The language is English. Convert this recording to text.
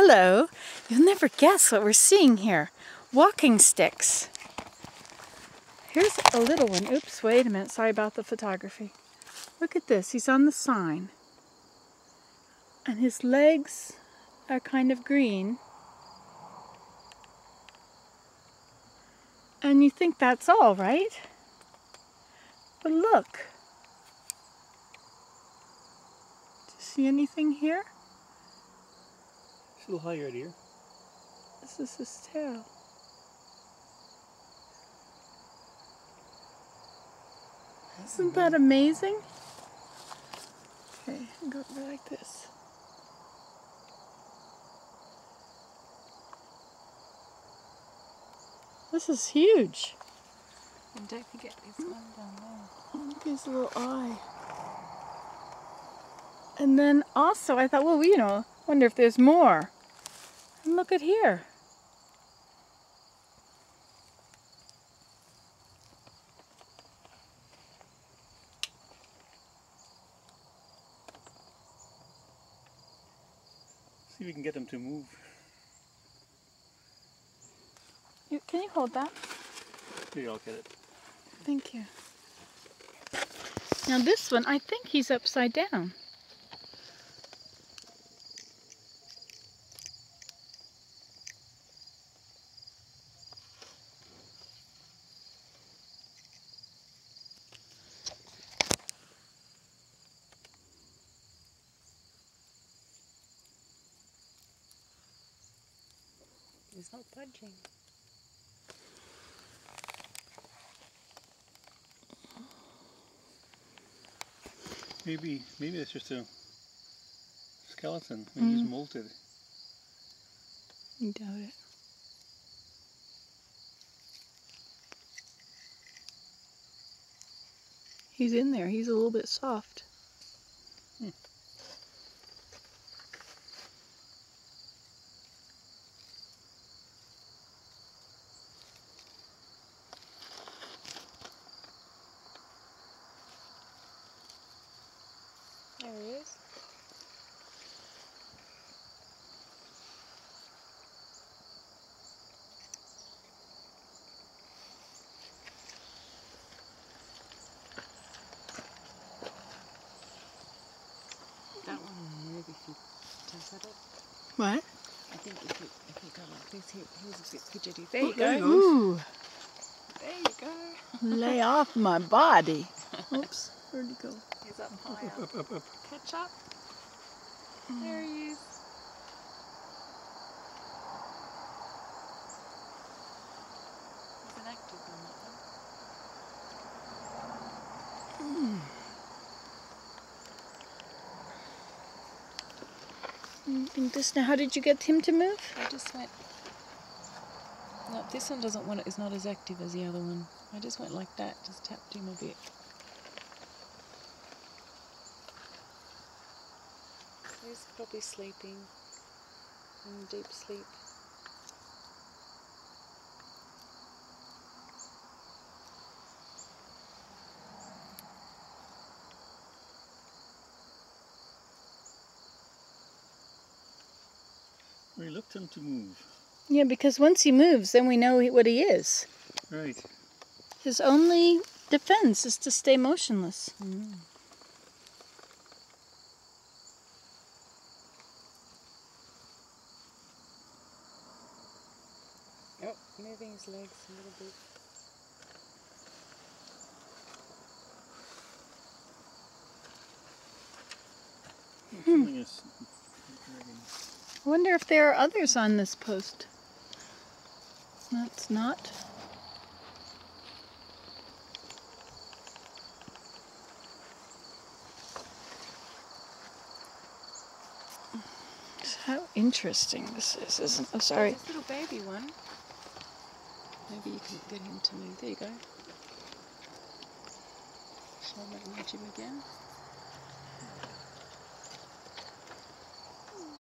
Hello. You'll never guess what we're seeing here. Walking sticks. Here's a little one. Oops, wait a minute. Sorry about the photography. Look at this. He's on the sign. And his legs are kind of green. And you think that's all, right? But look. Do you see anything here? It's a little higher, dear. This is his tail. Isn't that amazing? Okay, go like this. This is huge. And don't forget this one down there. Look at his little eye. And then also I thought, well, you know, wonder if there's more. And look at here. See if we can get them to move. You, can you hold that? Here, I'll get it. Thank you. Now this one, I think he's upside down. He's not budging. Maybe, maybe it's just a skeleton. Maybe he's Mm. molted. You doubt it. He's in there. He's a little bit soft. Hmm. There he is. That one if you tap at it. What? I think if you, if you go like this, he, he was a bit fidgety. There you go. Ooh, There you go. lay off my body. Oops, where'd he go? He's up high up. Up, up, up. Catch up. There he is. He's an active one, that one. Mm, you think this now? How did you get him to move? I just went. No, this one doesn't want it. Is not as active as the other one. I just went like that. Just tapped him a bit. He's probably sleeping. In deep sleep. Reluctant to move. Yeah, because once he moves, then we know what he is. Right. His only defense is to stay motionless. Mm. Oh, moving his legs a little bit. Something is dragging. I wonder if there are others on this post. That's not. How interesting this is, isn't it? Oh, sorry. This little baby one. Maybe you can get him to move. There you go. Shall I nudge him again?